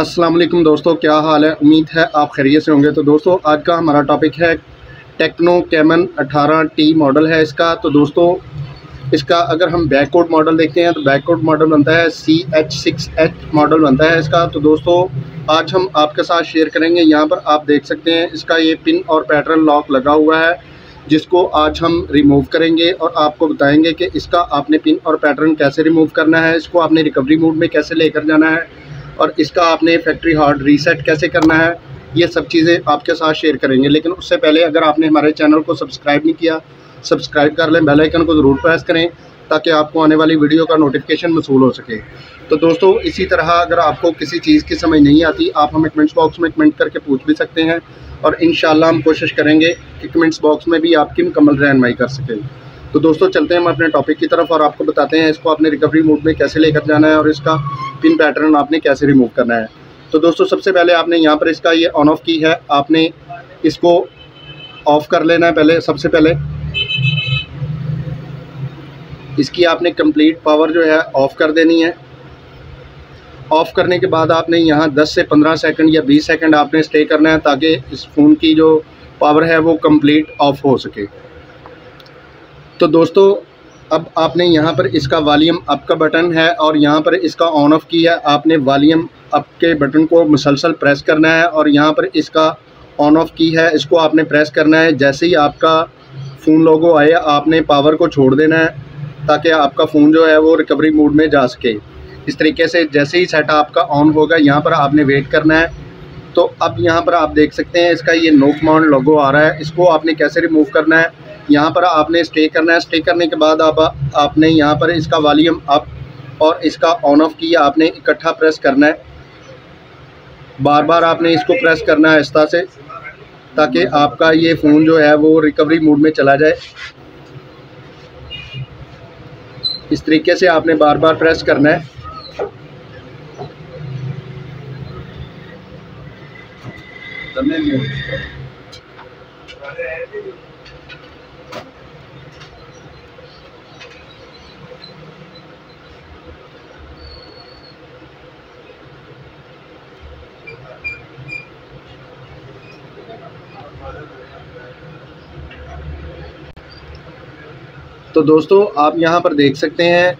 अस्सलाम वालेकुम दोस्तों, क्या हाल है? उम्मीद है आप खैरियत से होंगे। तो दोस्तों, आज का हमारा टॉपिक है टेक्नो कैमन 18 टी मॉडल है इसका। तो दोस्तों, इसका अगर हम बैकवर्ड मॉडल देखते हैं तो बैकवर्ड मॉडल बनता है C H six H model बनता है इसका। तो दोस्तों, आज हम आपके साथ शेयर करेंगे। यहाँ पर आप देख सकते हैं, इसका ये पिन और पैटर्न लॉक लगा हुआ है, जिसको आज हम रिमूव करेंगे और आपको बताएँगे कि इसका आपने पिन और पैटर्न कैसे रिमूव करना है, इसको आपने रिकवरी मोड में कैसे लेकर जाना है। और इसका आपने फैक्ट्री हार्ड रीसेट कैसे करना है, ये सब चीज़ें आपके साथ शेयर करेंगे। लेकिन उससे पहले अगर आपने हमारे चैनल को सब्सक्राइब नहीं किया सब्सक्राइब कर लें बेल आइकन को ज़रूर प्रेस करें, ताकि आपको आने वाली वीडियो का नोटिफिकेशन मसूल हो सके। तो दोस्तों, इसी तरह अगर आपको किसी चीज़ की समझ नहीं आती, आप हमें कमेंट्स बॉक्स में कमेंट करके पूछ भी सकते हैं और इन हम कोशिश करेंगे कि कमेंट्स बॉक्स में भी आपकी मुकम्मल रहनमाई कर सकें। तो दोस्तों, चलते हैं हम अपने टॉपिक की तरफ़ और आपको बताते हैं इसको अपने रिकवरी मोड में कैसे लेकर जाना है और इसका पिन पैटर्न आपने कैसे रिमूव करना है? तो दोस्तों, सबसे पहले आपने यहाँ पर इसका ये ऑन ऑफ़ की है। आपने इसको ऑफ़ कर लेना है पहले, सबसे पहले। इसकी आपने कंप्लीट पावर जो है ऑफ़ कर देनी है। ऑफ़ करने के बाद आपने यहाँ 10 से 15 सेकंड या 20 सेकंड आपने स्टे करना है ताकि इस फ़ोन की जो पावर है, वो कंप्लीट ऑफ़ हो सके। तो दोस्तों अब आपने यहाँ पर इसका वालीम अप का बटन है और यहाँ पर इसका ऑन ऑफ़ किया। आपने वालीम अप के बटन को मुसलसल प्रेस करना है और यहाँ पर इसका ऑन ऑफ़ की है। इसको आपने प्रेस करना है। जैसे ही आपका फ़ोन लोगो आए आपने पावर को छोड़ देना है ताकि आपका फ़ोन जो है वो रिकवरी मोड में जा सके। इस तरीके से जैसे ही सेट आपका ऑन होगा, यहाँ पर आपने वेट करना है। तो अब यहाँ पर आप देख सकते हैं, इसका ये नो कमांड लोगो आ रहा है। इसको आपने कैसे रिमूव करना है? यहाँ पर आपने स्टे करना है। स्टे करने के बाद आप, आपने यहाँ पर इसका वॉल्यूम अप और इसका ऑन ऑफ़ किया। आपने इकट्ठा प्रेस करना है। बार बार आपने इसको प्रेस करना है आहिस्ता से, ताकि आपका ये फ़ोन जो है वो रिकवरी मोड में चला जाए। इस तरीके से आपने बार बार प्रेस करना है। तो दोस्तों, आप यहाँ पर देख सकते हैं,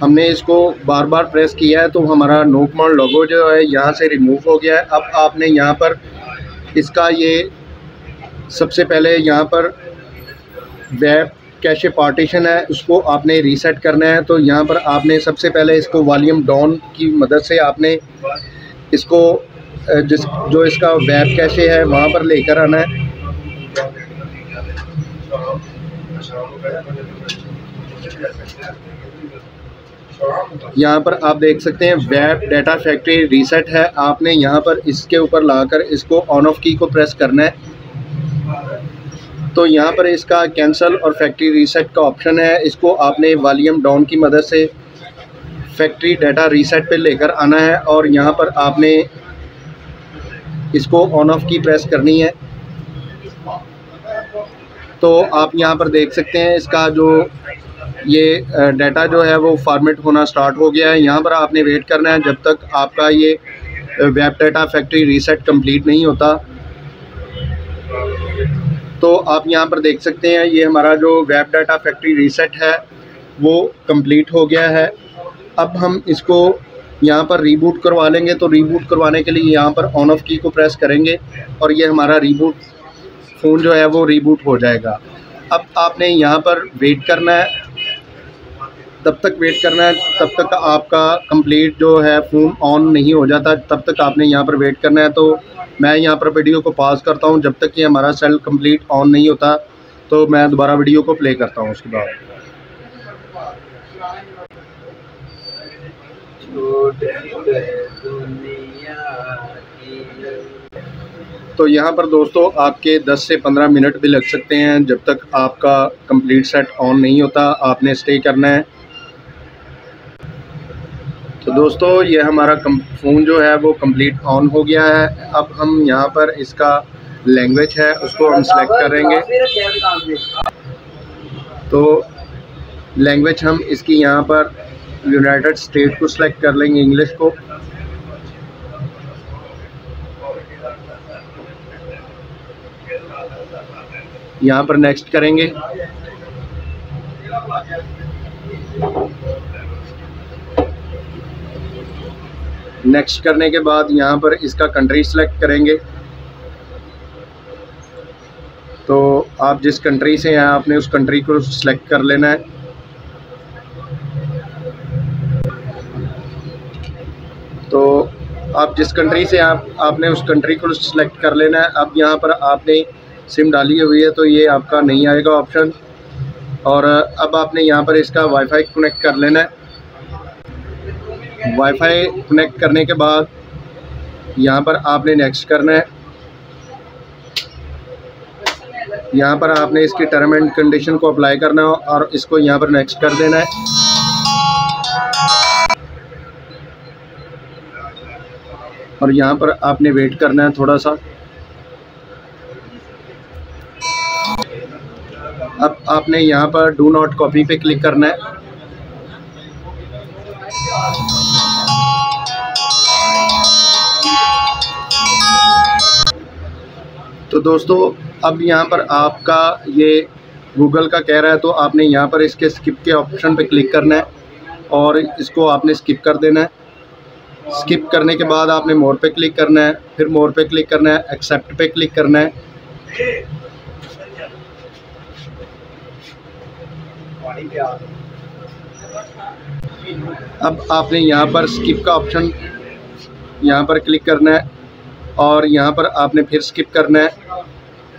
हमने इसको बार बार प्रेस किया है तो हमारा नो कमांड लोगो जो है, यहाँ से रिमूव हो गया है। अब आपने यहाँ पर इसका ये सबसे पहले यहाँ पर वेब कैशे पार्टीशन है, उसको आपने रीसेट करना है। तो यहाँ पर आपने सबसे पहले इसको वॉल्यूम डाउन की मदद से आपने इसको जिस, जो इसका वेब कैशे है, वहाँ पर लेकर आना है। यहाँ पर आप देख सकते हैं वेब डाटा फैक्ट्री रीसेट है। आपने यहाँ पर इसके ऊपर लाकर इसको ऑन ऑफ़ की को प्रेस करना है। तो यहाँ पर इसका कैंसिल और फैक्ट्री रीसेट का ऑप्शन है। इसको आपने वॉल्यूम डाउन की मदद से फैक्ट्री डाटा रीसेट पे लेकर आना है और यहाँ पर आपने इसको ऑन ऑफ़ की प्रेस करनी है। तो आप यहाँ पर देख सकते हैं इसका जो ये डाटा जो है वो फॉर्मेट होना स्टार्ट हो गया है। यहाँ पर आपने वेट करना है जब तक आपका ये web data factory reset complete नहीं होता। तो आप यहाँ पर देख सकते हैं ये हमारा जो वेब डाटा फैक्ट्री रीसेट है, वो कंप्लीट हो गया है। अब हम इसको यहाँ पर रीबूट करवा लेंगे। तो रीबूट करवाने के लिए यहाँ पर ऑन ऑफ़ की को प्रेस करेंगे और ये हमारा रीबूट फ़ोन जो है वो रीबूट हो जाएगा। अब आपने यहाँ पर वेट करना है। तब तक वेट करना है, तब तक आपका कंप्लीट जो है फ़ोन ऑन नहीं हो जाता, तब तक आपने यहाँ पर वेट करना है। तो मैं यहाँ पर वीडियो को पॉज करता हूँ, जब तक कि हमारा सेल कंप्लीट ऑन नहीं होता तो मैं दोबारा वीडियो को प्ले करता हूँ उसके बाद। तो यहाँ पर दोस्तों आपके 10 से 15 मिनट भी लग सकते हैं जब तक आपका कंप्लीट सेट ऑन नहीं होता, आपने स्टे करना है। तो दोस्तों, ये हमारा फ़ोन जो है वो कंप्लीट ऑन हो गया है। अब हम यहाँ पर इसका लैंग्वेज है, उसको हम सेलेक्ट करेंगे। तो लैंग्वेज हम इसकी यहाँ पर यूनाइटेड स्टेट को सिलेक्ट कर लेंगे इंग्लिश को। यहाँ पर नेक्स्ट करेंगे। नेक्स्ट करने के बाद यहाँ पर इसका कंट्री सेलेक्ट करेंगे। तो आप जिस कंट्री से हैं, आपने उस कंट्री को सिलेक्ट कर लेना है। तो आप जिस कंट्री से आप, आपने उस कंट्री को सिलेक्ट कर लेना है, अब यहाँ पर आपने सिम डाली हुई है तो ये आपका नहीं आएगा ऑप्शन और अब आपने यहाँ पर इसका वाईफाई कनेक्ट कर लेना है. वाईफाई कनेक्ट करने के बाद यहाँ पर आपने नेक्स्ट करना है. यहाँ पर आपने इसकी टर्म एंड कंडीशन को अप्लाई करना है और इसको यहाँ पर नेक्स्ट कर देना है. और यहाँ पर आपने वेट करना है थोड़ा सा. अब आपने यहाँ पर डू नॉट कॉपी पे क्लिक करना है। तो दोस्तों, अब यहाँ पर आपका ये गूगल का कह रहा है तो आपने यहाँ पर इसके स्किप के ऑप्शन पे क्लिक करना है और इसको आपने स्किप कर देना है। स्किप करने के बाद आपने मोर पे क्लिक करना है, फिर मोर पे क्लिक करना है एक्सेप्ट पे क्लिक करना है। अब आपने यहाँ पर स्किप का ऑप्शन यहाँ पर क्लिक करना है और यहाँ पर आपने फिर स्किप करना है।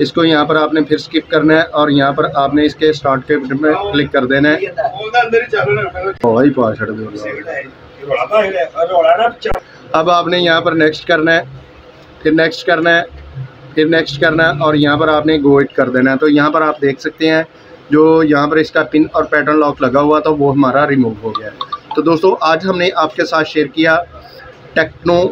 इसको यहाँ पर आपने फिर स्किप करना है और यहाँ पर आपने इसके स्टार्ट के बटन में क्लिक कर देना है। अब आपने यहाँ पर नेक्स्ट करना है फिर नेक्स्ट करना है फिर नेक्स्ट करना है और यहाँ पर आपने गो इट कर देना है। तो यहाँ पर आप देख सकते हैं जो यहाँ पर इसका पिन और पैटर्न लॉक लगा हुआ था, वो हमारा रिमूव हो गया। तो दोस्तों, आज हमने आपके साथ शेयर किया टेक्नो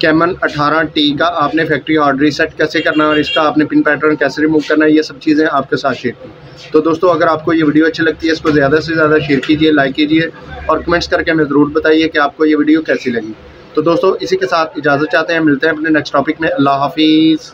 कैमन 18 टी का। आपने फैक्ट्री ऑर्डर सेट कैसे करना है और इसका आपने पिन पैटर्न कैसे रिमूव करना है, ये सब चीज़ें आपके साथ शेयर की। तो दोस्तों, अगर आपको ये वीडियो अच्छी लगती है, इसको ज़्यादा से ज़्यादा शेयर कीजिए लाइक कीजिए और कमेंट्स करके हमें ज़रूर बताइए कि आपको ये वीडियो कैसी लगी। तो दोस्तों, इसी के साथ इजाज़त चाहते हैं, मिलते हैं अपने नेक्स्ट टॉपिक में। अल्लाह हाफिज़।